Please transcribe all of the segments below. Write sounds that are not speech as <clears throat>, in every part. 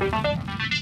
Thank you.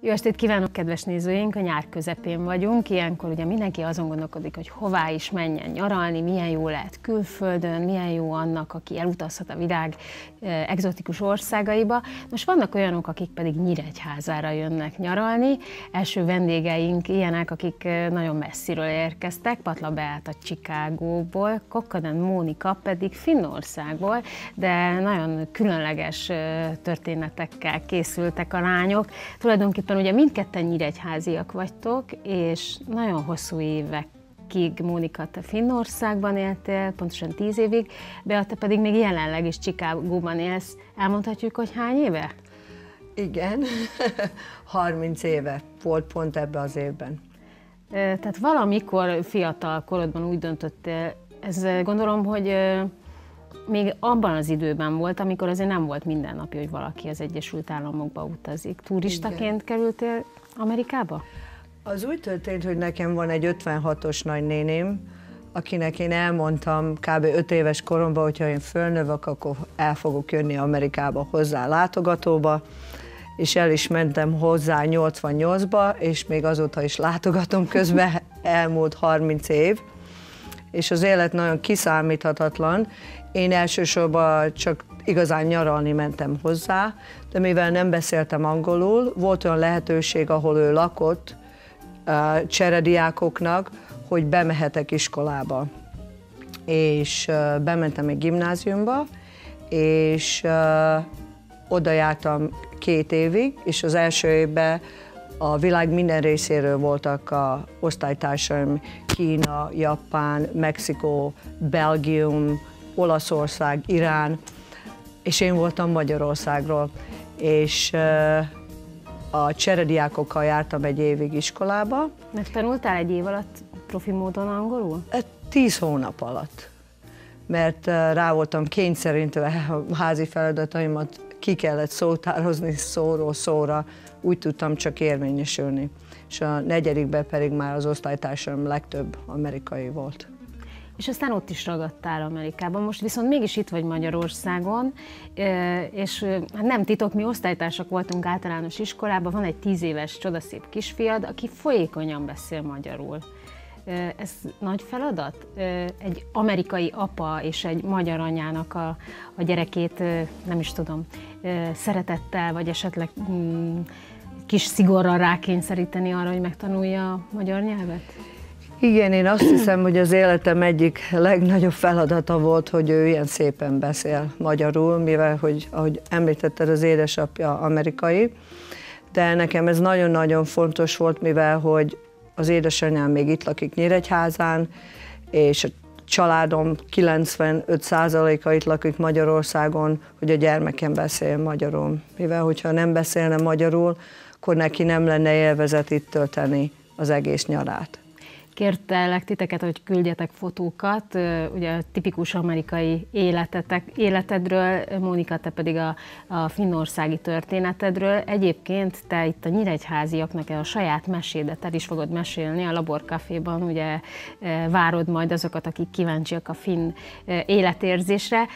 Jó estét kívánok, kedves nézőink! A nyár közepén vagyunk, ilyenkor ugye mindenki azon gondolkodik, hogy hová is menjen nyaralni, milyen jó lehet külföldön, milyen jó annak, aki elutazhat a világ egzotikus országaiba. Most vannak olyanok, akik pedig Nyíregyházára jönnek nyaralni. Első vendégeink ilyenek, akik nagyon messziről érkeztek, Patla Beát a Csikágóból, Kokkaden Mónika pedig Finnországból, de nagyon különleges történetekkel készültek a lányok. Tulajdonképpen ugye mindketten nyíregyháziak vagytok, és nagyon hosszú évek Kig Mónika, te Finnországban éltél, pontosan tíz évig, Beata pedig még jelenleg is Csikágóban élsz. Elmondhatjuk, hogy hány éve? Igen, <laughs> 30 éve volt pont ebbe az évben. Tehát valamikor fiatal korodban úgy döntöttél, ez gondolom, hogy még abban az időben volt, amikor azért nem volt mindennapi, hogy valaki az Egyesült Államokba utazik. Turistaként Igen. kerültél Amerikába? Az úgy történt, hogy nekem van egy 56-os nagynéném, akinek én elmondtam kb. 5 éves koromban, hogyha én fölnövök, akkor el fogok jönni Amerikába hozzá látogatóba, és el is mentem hozzá 88-ba, és még azóta is látogatom közben, <laughs> elmúlt 30 év, és az élet nagyon kiszámíthatatlan, én elsősorban csak igazán nyaralni mentem hozzá, de mivel nem beszéltem angolul, volt olyan lehetőség, ahol ő lakott, cserediákoknak, hogy bemehetek iskolába. És bementem egy gimnáziumba, és oda jártam két évig, és az első évben a világ minden részéről voltak a osztálytársaim, Kína, Japán, Mexikó, Belgium, Olaszország, Irán, és én voltam Magyarországról. És a cserediákokkal jártam egy évig iskolába. Megtanultál egy év alatt profi módon angolul? Tíz hónap alatt, mert rá voltam kényszerintve a házi feladataimat ki kellett szótározni szóról szóra, úgy tudtam csak érvényesülni. És a negyedikben pedig már az osztálytársam legtöbb amerikai volt és aztán ott is ragadtál Amerikában. Most viszont mégis itt vagy Magyarországon, és hát nem titok, mi osztálytársak voltunk általános iskolában, van egy tíz éves csodaszép kisfiad, aki folyékonyan beszél magyarul. Ez nagy feladat? Egy amerikai apa és egy magyar anyának a, a gyerekét, nem is tudom, szeretettel, vagy esetleg mm, kis szigorral rákényszeríteni arra, hogy megtanulja a magyar nyelvet? Igen, én azt hiszem, hogy az életem egyik legnagyobb feladata volt, hogy ő ilyen szépen beszél magyarul, mivel, hogy ahogy említetted, az édesapja amerikai, de nekem ez nagyon-nagyon fontos volt, mivel, hogy az édesanyám még itt lakik Nyíregyházán, és a családom 95%-a itt lakik Magyarországon, hogy a gyermekem beszél magyarul. Mivel, hogyha nem beszélne magyarul, akkor neki nem lenne élvezet itt tölteni az egész nyarát kértelek titeket, hogy küldjetek fotókat, ugye a tipikus amerikai életetek, életedről, Mónika, te pedig a, a finnországi történetedről. Egyébként te itt a nyíregyháziaknak a saját mesédet el is fogod mesélni a laborkaféban, ugye várod majd azokat, akik kíváncsiak a finn életérzésre.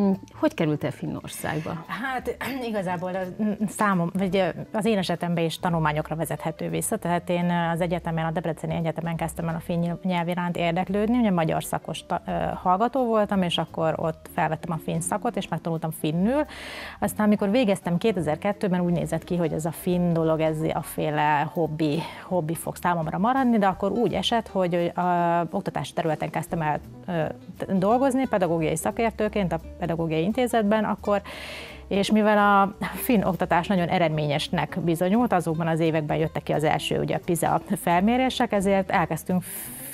Mm, hogy kerültél Finnországba? Hát <clears throat> igazából a számom, vagy az én esetemben is tanulmányokra vezethető vissza, tehát én az egyetemen, a Debreceni Egyetemen kezdtem el a finn nyelv iránt érdeklődni, ugye magyar szakos hallgató voltam, és akkor ott felvettem a finn szakot, és megtanultam finnül. Aztán, amikor végeztem 2002-ben, úgy nézett ki, hogy ez a finn dolog, ez a féle hobbi, hobbi fog számomra maradni, de akkor úgy esett, hogy a oktatási területen kezdtem el dolgozni, pedagógiai szakértőként, a pedagógiai intézetben, akkor és mivel a finn oktatás nagyon eredményesnek bizonyult, azokban az években jöttek ki az első ugye, PISA felmérések, ezért elkezdtünk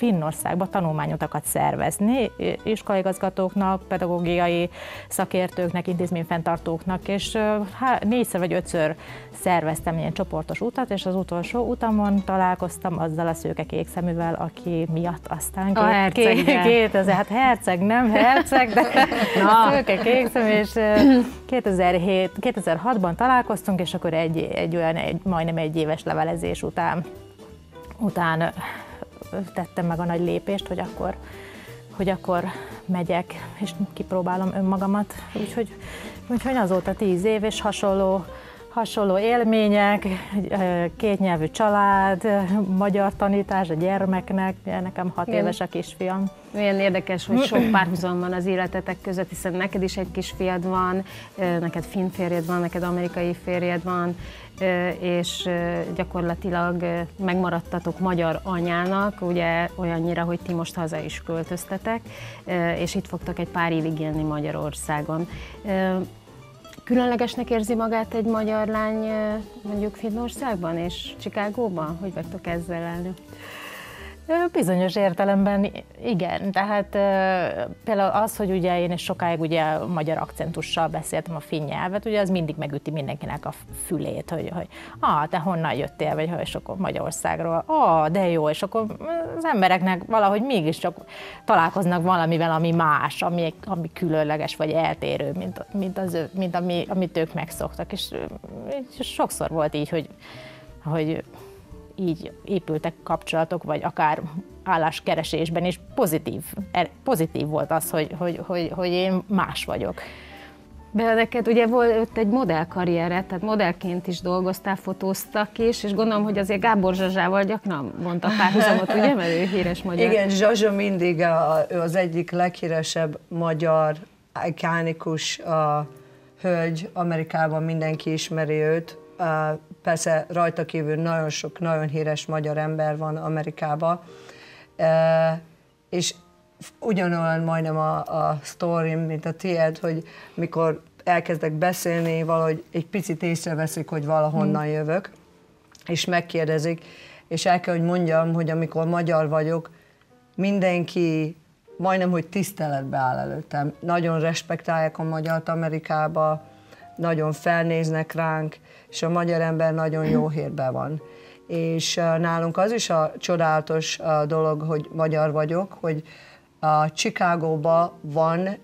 Finnországba tanulmányotakat szervezni iskolaigazgatóknak, pedagógiai szakértőknek, intézményfenntartóknak, és há, négyszer vagy ötször szerveztem ilyen csoportos utat, és az utolsó utamon találkoztam azzal a szőke kék szeművel, aki miatt aztán a herceg, két, <laughs> ez, hát herceg, nem herceg, de <laughs> Na. szőke kék szemű, és 2007, 2006-ban találkoztunk, és akkor egy, egy olyan egy, majdnem egy éves levelezés után után tettem meg a nagy lépést, hogy akkor, hogy akkor megyek, és kipróbálom önmagamat. Úgyhogy Úgyhogy azóta tíz év, és hasonló hasonló élmények, kétnyelvű család, magyar tanítás a gyermeknek, nekem hat Igen. éves a kisfiam. Milyen érdekes, hogy sok <clears throat> párhuzam van az életetek között, hiszen neked is egy kisfiad van, neked finn férjed van, neked amerikai férjed van, és gyakorlatilag megmaradtatok magyar anyának, ugye olyannyira, hogy ti most haza is költöztetek, és itt fogtok egy pár évig élni Magyarországon. Különlegesnek érzi magát egy magyar lány mondjuk Finnországban és Csikágóban? Hogy vagytok ezzel elni? Bizonyos értelemben igen, tehát például az, hogy ugye én is sokáig ugye magyar akcentussal beszéltem a finn nyelvet, ugye az mindig megüti mindenkinek a fülét, hogy, hogy ah, te honnan jöttél, vagy és akkor Magyarországról, ah, de jó, és akkor az embereknek valahogy mégiscsak találkoznak valamivel, ami más, ami, ami különleges, vagy eltérő, mint, mint, az, mint ami, amit ők megszoktak, és, és sokszor volt így, hogy, hogy így épültek kapcsolatok, vagy akár álláskeresésben is pozitív, er, pozitív volt az, hogy, hogy, hogy, hogy én más vagyok. neked ugye volt egy modellkarriere, tehát modellként is dolgoztál, fotóztak is, és gondolom, hogy azért Gábor Zsazsával gyakran mondta párhuzamot, ugye, mert ő híres magyar. Igen, Zsazsa mindig a, ő az egyik leghíresebb magyar, ikonikus a hölgy, Amerikában mindenki ismeri őt, Persze rajta kívül nagyon sok, nagyon híres magyar ember van Amerikában, és ugyanolyan majdnem a, a sztorim, mint a tiéd, hogy mikor elkezdek beszélni, valahogy egy picit észreveszik, hogy valahonnan hmm. jövök, és megkérdezik, és el kell, hogy mondjam, hogy amikor magyar vagyok, mindenki majdnem, hogy tiszteletbe áll előttem. Nagyon respektálják a magyart Amerikába, nagyon felnéznek ránk, és a magyar ember nagyon jó hírben van. És nálunk az is a csodálatos dolog, hogy magyar vagyok, hogy a Chicagóban van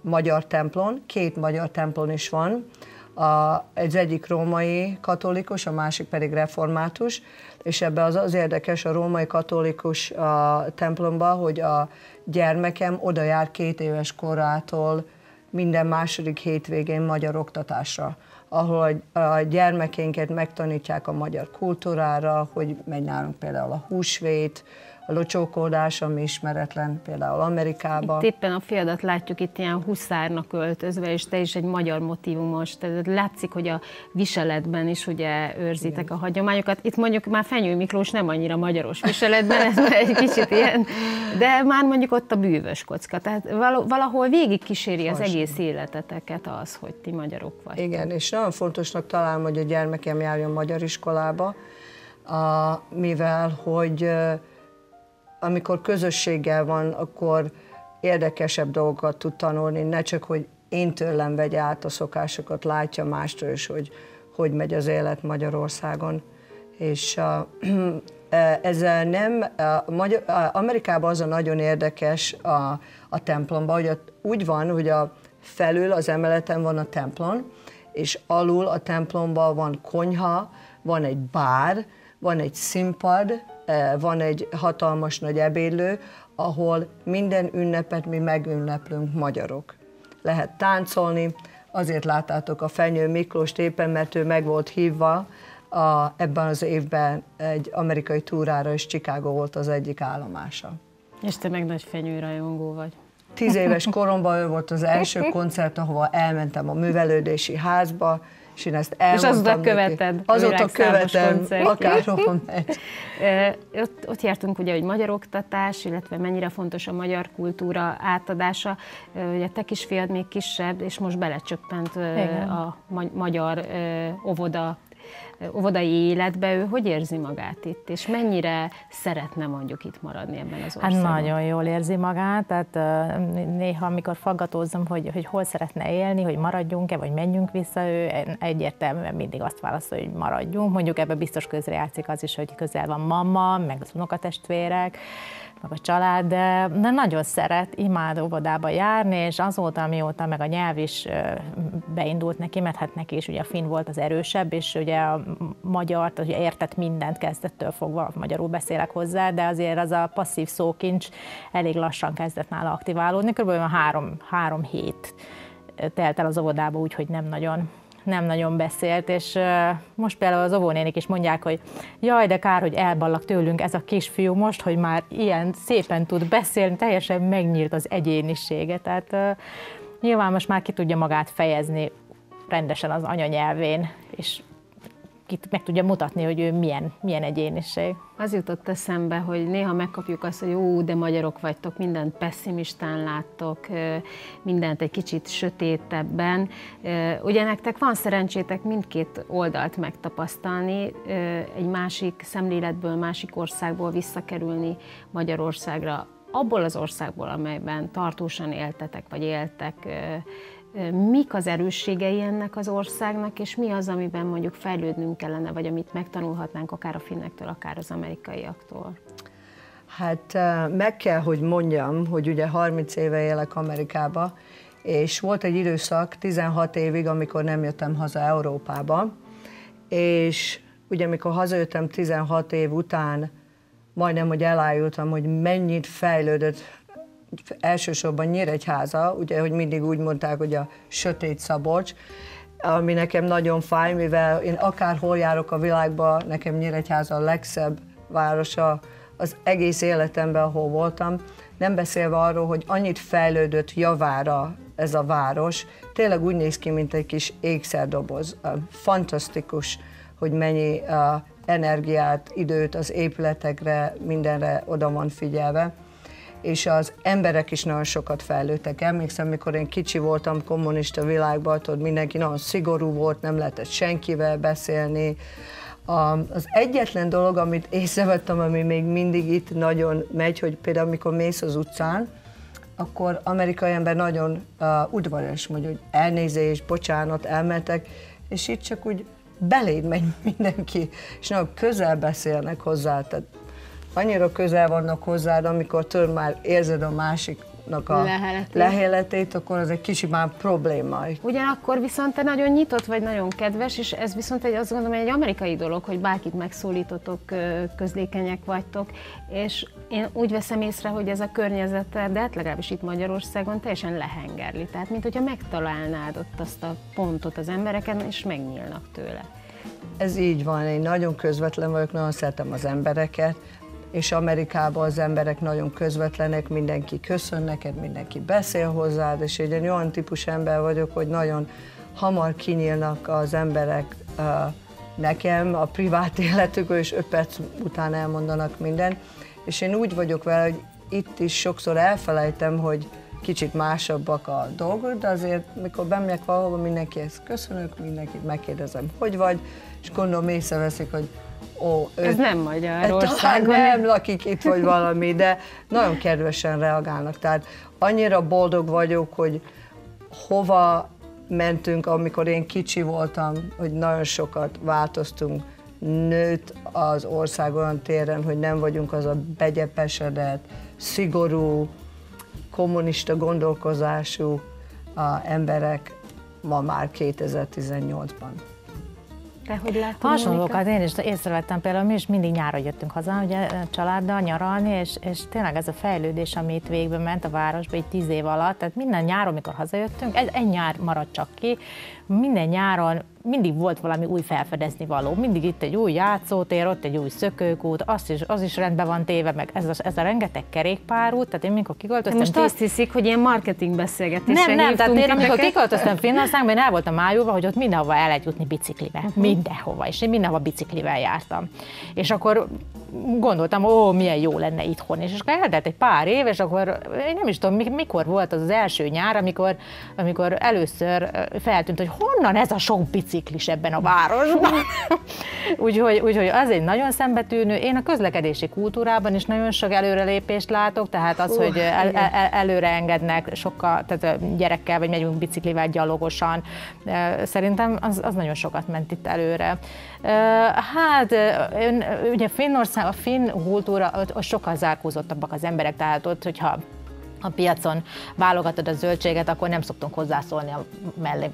magyar templon, két magyar templon is van, a, az egyik római katolikus, a másik pedig református, és ebbe az az érdekes a római katolikus a templomba, hogy a gyermekem oda jár két éves korától minden második hétvégén magyar oktatásra ahol a gyermekeinket megtanítják a magyar kultúrára, hogy megy nálunk például a húsvét, a locsókódás, ami ismeretlen például Amerikában. Itt éppen a fiadat látjuk itt ilyen huszárnak öltözve, és te is egy magyar motivumos, tehát látszik, hogy a viseletben is ugye őrzitek Igen. a hagyományokat. Itt mondjuk már Fenyő Miklós nem annyira magyaros viseletben, ez már egy kicsit ilyen, de már mondjuk ott a bűvös kocka, tehát valahol végig kíséri az egész életeteket az, hogy ti magyarok vagy. Igen, és nagyon fontosnak találom, hogy a gyermekem járjon magyar iskolába, a, mivel hogy amikor közösséggel van, akkor érdekesebb dolgokat tud tanulni, ne csak, hogy én tőlem vegye át a szokásokat, látja mástól is, hogy hogy megy az élet Magyarországon. És uh, ezzel nem, uh, Magyar, uh, Amerikában az a nagyon érdekes a, a templomban, hogy ott úgy van, hogy a felül az emeleten van a templom, és alul a templomban van konyha, van egy bár, van egy színpad, van egy hatalmas nagy ebédlő, ahol minden ünnepet mi megünneplünk magyarok. Lehet táncolni, azért láttátok a Fenyő Miklós éppen, mert ő meg volt hívva a, ebben az évben egy amerikai túrára, és Chicago volt az egyik állomása. És te meg nagy fenyőrajongó vagy. Tíz éves koromban ő volt az első <laughs> koncert, ahova elmentem a művelődési házba, és én ezt elmondtam És azóta követed. Azóta követem, akárhol <laughs> megy. ott, ott jártunk ugye, hogy magyar oktatás, illetve mennyire fontos a magyar kultúra átadása. Ugye te kisfiad még kisebb, és most belecsöppent Igen. a magyar óvoda óvodai életbe, ő hogy érzi magát itt, és mennyire szeretne mondjuk itt maradni ebben az országban? Hát nagyon jól érzi magát, tehát néha, amikor faggatózom, hogy, hogy hol szeretne élni, hogy maradjunk-e, vagy menjünk vissza, ő egyértelműen mindig azt válaszol, hogy maradjunk. Mondjuk ebbe biztos közrejátszik az is, hogy közel van mama, meg az unokatestvérek, meg a család, de, de nagyon szeret, imád óvodába járni, és azóta, mióta meg a nyelv is beindult neki, mert hát neki is ugye a finn volt az erősebb, és ugye a magyart, ugye értett mindent kezdettől fogva, magyarul beszélek hozzá, de azért az a passzív szókincs elég lassan kezdett nála aktiválódni, kb. három, három hét telt el az óvodába úgy, hogy nem nagyon nem nagyon beszélt, és most például az óvónénik is mondják, hogy jaj, de kár, hogy elballak tőlünk ez a kisfiú most, hogy már ilyen szépen tud beszélni, teljesen megnyílt az egyénisége, tehát nyilván most már ki tudja magát fejezni rendesen az anyanyelvén, és ki meg tudja mutatni, hogy ő milyen, milyen egyéniség. Az jutott eszembe, hogy néha megkapjuk azt, hogy ó, de magyarok vagytok, mindent pessimistán láttok, mindent egy kicsit sötétebben. Ugye nektek van szerencsétek mindkét oldalt megtapasztalni, egy másik szemléletből, másik országból visszakerülni Magyarországra, abból az országból, amelyben tartósan éltetek, vagy éltek, mik az erősségei ennek az országnak, és mi az, amiben mondjuk fejlődnünk kellene, vagy amit megtanulhatnánk akár a finnektől, akár az amerikaiaktól? Hát meg kell, hogy mondjam, hogy ugye 30 éve élek Amerikába, és volt egy időszak, 16 évig, amikor nem jöttem haza Európába, és ugye amikor hazajöttem 16 év után, majdnem, hogy elájultam, hogy mennyit fejlődött elsősorban Nyíregyháza, ugye, hogy mindig úgy mondták, hogy a sötét Szabolcs, ami nekem nagyon fáj, mivel én akárhol járok a világban, nekem Nyíregyháza a legszebb városa az egész életemben, ahol voltam. Nem beszélve arról, hogy annyit fejlődött javára ez a város, tényleg úgy néz ki, mint egy kis ékszerdoboz. Fantasztikus, hogy mennyi energiát, időt az épületekre, mindenre oda van figyelve és az emberek is nagyon sokat fejlődtek. Emlékszem, mikor én kicsi voltam kommunista világban, tudod, mindenki nagyon szigorú volt, nem lehetett senkivel beszélni. Az egyetlen dolog, amit észrevettem, ami még mindig itt nagyon megy, hogy például amikor mész az utcán, akkor amerikai ember nagyon uh, udvarias, mondja, hogy elnézés, bocsánat, elmentek, és itt csak úgy beléd megy <laughs> mindenki, és nagyon közel beszélnek hozzá, tehát annyira közel vannak hozzád, amikor tőle már érzed a másik a leheletét. leheletét, akkor az egy kicsi már probléma. Ugyanakkor viszont te nagyon nyitott vagy, nagyon kedves, és ez viszont egy, azt gondolom, egy amerikai dolog, hogy bárkit megszólítotok, közlékenyek vagytok, és én úgy veszem észre, hogy ez a környezete, de hát legalábbis itt Magyarországon teljesen lehengerli. Tehát, mint hogyha megtalálnád ott azt a pontot az embereken, és megnyílnak tőle. Ez így van, én nagyon közvetlen vagyok, nagyon szeretem az embereket, és Amerikában az emberek nagyon közvetlenek, mindenki köszön neked, mindenki beszél hozzád, és egy olyan típus ember vagyok, hogy nagyon hamar kinyílnak az emberek nekem a privát <laughs> életükről, és öt perc után elmondanak mindent. És én úgy vagyok vele, hogy itt is sokszor elfelejtem, hogy kicsit másabbak a dolgok, de azért, mikor bemegyek valahova, mindenkihez köszönök, mindenkit megkérdezem, hogy vagy, és gondolom észreveszik, hogy ó, ő, Ez nem Magyarországon. Nem lakik itt, vagy valami, de nagyon kedvesen reagálnak. Tehát annyira boldog vagyok, hogy hova mentünk, amikor én kicsi voltam, hogy nagyon sokat változtunk. Nőtt az ország olyan téren, hogy nem vagyunk az a begyepesedett, szigorú, kommunista gondolkozású emberek ma már 2018-ban. Te hogy látod? Hasonlókat én is észrevettem, például mi is mindig nyára jöttünk haza, ugye családdal nyaralni, és, és tényleg ez a fejlődés, ami itt végbe ment a városba, egy tíz év alatt, tehát minden nyáron, mikor hazajöttünk, egy, egy nyár maradt csak ki, minden nyáron mindig volt valami új felfedezni való. Mindig itt egy új játszótér, ott egy új szökőkút, az is, az is rendben van téve, meg ez a, ez a rengeteg kerékpárút, tehát én mikor kiköltöztem... Most tíz... azt hiszik, hogy ilyen marketing beszélgetésre Nem, nem, tehát én amikor kiköltöztem Finnországban, én el voltam májulva, hogy ott mindenhova el lehet jutni biciklivel. Uh-huh. Mindenhova, és én mindenhova biciklivel jártam. És akkor gondoltam, ó, milyen jó lenne itthon. És akkor eltelt egy pár év, és akkor én nem is tudom, mikor volt az az első nyár, amikor, amikor először feltűnt, hogy honnan ez a sok biciklis ebben a városban. <laughs> úgyhogy, úgyhogy az egy nagyon szembetűnő. Én a közlekedési kultúrában is nagyon sok előrelépést látok, tehát az, uh, hogy el, el, előre engednek sokkal, tehát gyerekkel, vagy megyünk biciklivel gyalogosan, szerintem az, az nagyon sokat ment itt előre. Hát, ugye Finnország, a finn kultúra, ott sokkal zárkózottabbak az emberek, tehát ott, hogyha a piacon válogatod a zöldséget, akkor nem szoktunk hozzászólni a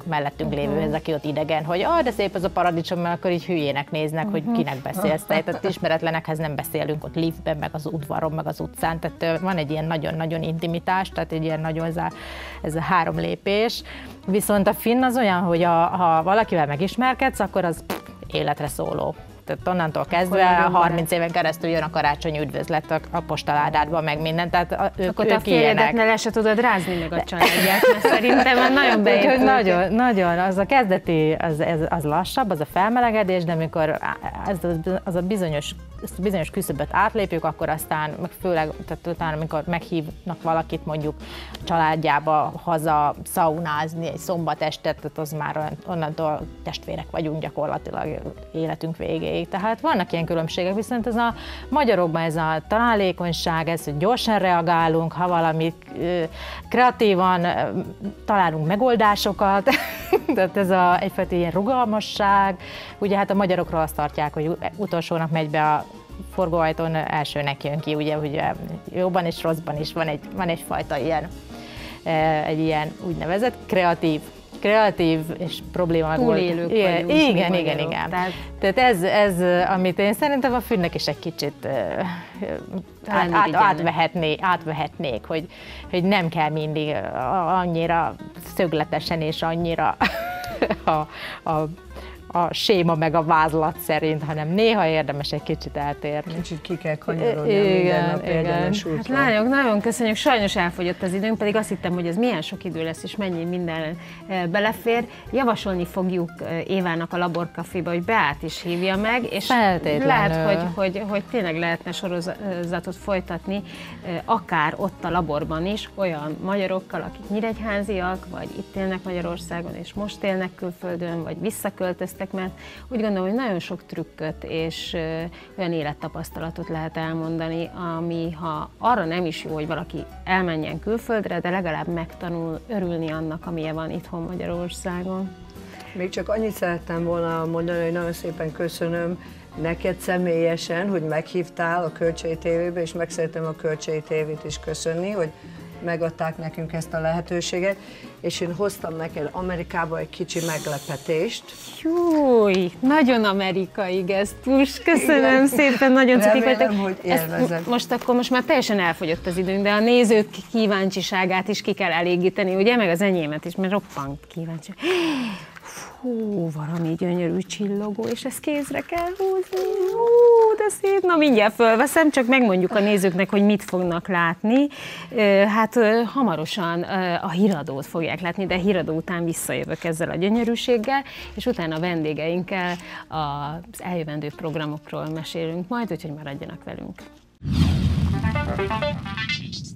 mellettünk lévőhez, aki ott idegen, hogy ah, de szép ez a paradicsom, mert akkor így hülyének néznek, hogy mhm. kinek beszélsz. Tehát <laughs> ismeretlenekhez nem beszélünk ott liftben, meg az udvaron, meg az utcán. Tehát van egy ilyen nagyon-nagyon intimitás, tehát egy ilyen nagyon ez a, ez a három lépés. Viszont a finn az olyan, hogy a, ha valakivel megismerkedsz, akkor az életre szóló. Tehát onnantól kezdve 30 éven keresztül jön a karácsony üdvözlet a, a postaládádba, meg minden, tehát a, ők, Akkor te a férjedet le se tudod rázni meg a családját, mert szerintem nagyon beépült. Nagyon, nagyon, az a kezdeti, az, az, az lassabb, az a felmelegedés, de amikor az, az a bizonyos ezt a bizonyos küszöböt átlépjük, akkor aztán, meg főleg, tehát utána, amikor meghívnak valakit mondjuk családjába haza szaunázni egy szombat estet, tehát az már onnantól testvérek vagyunk gyakorlatilag életünk végéig. Tehát vannak ilyen különbségek, viszont ez a magyarokban ez a találékonyság, ez, hogy gyorsan reagálunk, ha valami kreatívan találunk megoldásokat, <laughs> tehát ez a, egyfajta ilyen rugalmasság. Ugye hát a magyarokról azt tartják, hogy utolsónak megy be a forgóajtón elsőnek jön ki, ugye, hogy jóban és rosszban is van, egy, van egyfajta ilyen, egy ilyen úgynevezett kreatív kreatív és probléma Túlélők igen, vagyunk, igen, igen, igen. Tehát, Tehát ez, ez, amit én szerintem a fűnnek is egy kicsit át, át, átvehetné, átvehetnék, hogy, hogy nem kell mindig annyira szögletesen és annyira <laughs> a, a a séma meg a vázlat szerint, hanem néha érdemes egy kicsit eltérni. Kicsit ki kell kanyarodni igen, minden nap igen. Hát lányok, nagyon köszönjük, sajnos elfogyott az időnk, pedig azt hittem, hogy ez milyen sok idő lesz, és mennyi minden e, belefér. Javasolni fogjuk e, Évának a laborkaféba, hogy Beát is hívja meg, és lehet, hogy, hogy, hogy tényleg lehetne sorozatot folytatni, e, akár ott a laborban is, olyan magyarokkal, akik nyíregyháziak, vagy itt élnek Magyarországon, és most élnek külföldön, vagy visszaköltöztek, elkezdtek, mert úgy gondolom, hogy nagyon sok trükköt és olyan élettapasztalatot lehet elmondani, ami ha arra nem is jó, hogy valaki elmenjen külföldre, de legalább megtanul örülni annak, amilyen van itthon Magyarországon. Még csak annyit szerettem volna mondani, hogy nagyon szépen köszönöm neked személyesen, hogy meghívtál a Kölcsei tévébe, és meg szeretem a Kölcsei tévét is köszönni, hogy megadták nekünk ezt a lehetőséget, és én hoztam neked Amerikába egy kicsi meglepetést. Júj, nagyon amerikai gesztus, köszönöm Igen. szépen, nagyon cukik vagytok. hogy Most akkor most már teljesen elfogyott az időnk, de a nézők kíváncsiságát is ki kell elégíteni, ugye, meg az enyémet is, mert roppant kíváncsi hú, valami gyönyörű csillogó, és ezt kézre kell húzni, hú, de szép, na mindjárt fölveszem, csak megmondjuk a nézőknek, hogy mit fognak látni. Hát hamarosan a híradót fogják látni, de híradó után visszajövök ezzel a gyönyörűséggel, és utána a vendégeinkkel az eljövendő programokról mesélünk majd, úgyhogy maradjanak velünk. Thank you.